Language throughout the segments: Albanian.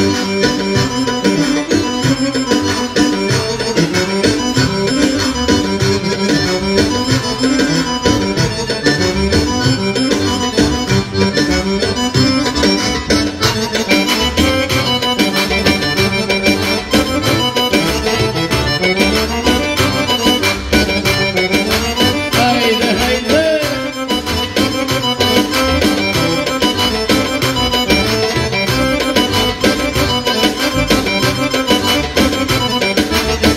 Música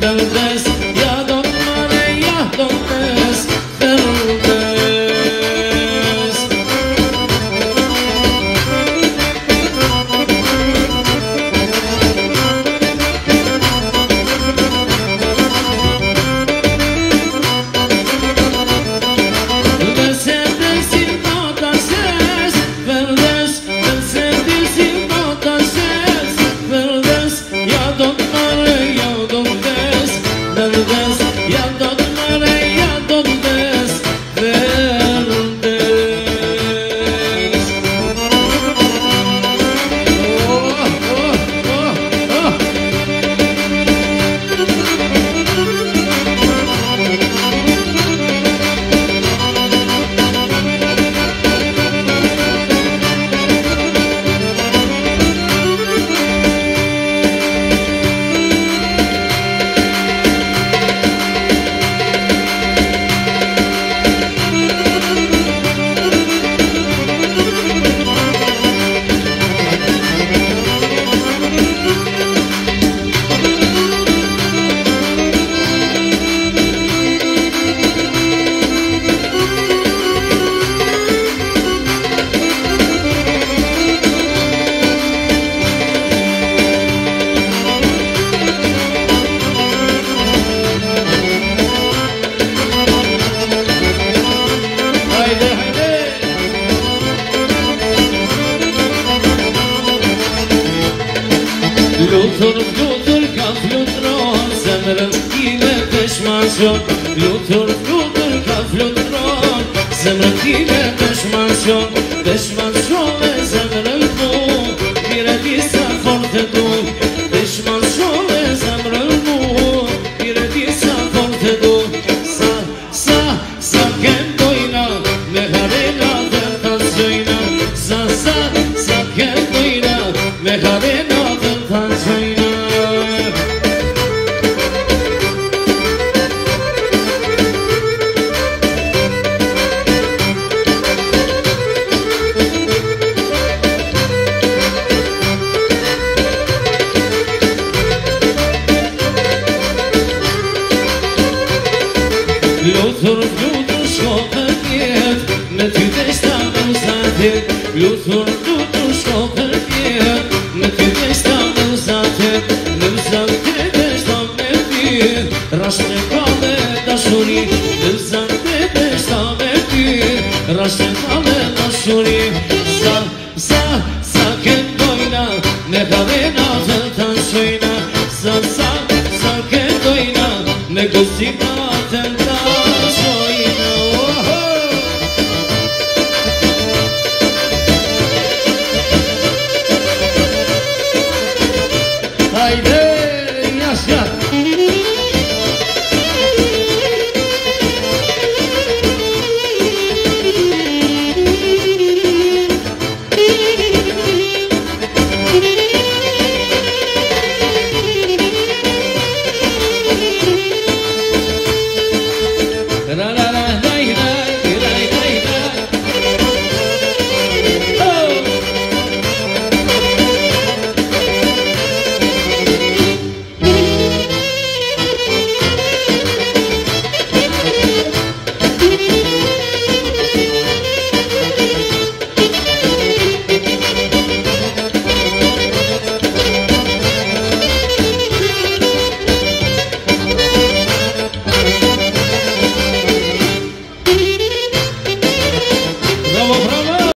Dance, dance, sevdiniz yandı Lutur lutur ka flutron zemrën ti me të shmashon Lutur lutur ka flutron Se më rëmkime të shmashon Të shmashon e se më rëmku Mire disa fort e du du Sa, sa, sa kem Në ty të istambull sa tjet du të shko për Në ty të istambull sa tjet Në mësëm të të shko me Rashtë në kave dashuri Në mësëm të të shko me pje Rashtë në kave dashuri Sa, sa, sa këtë bojna Në kave na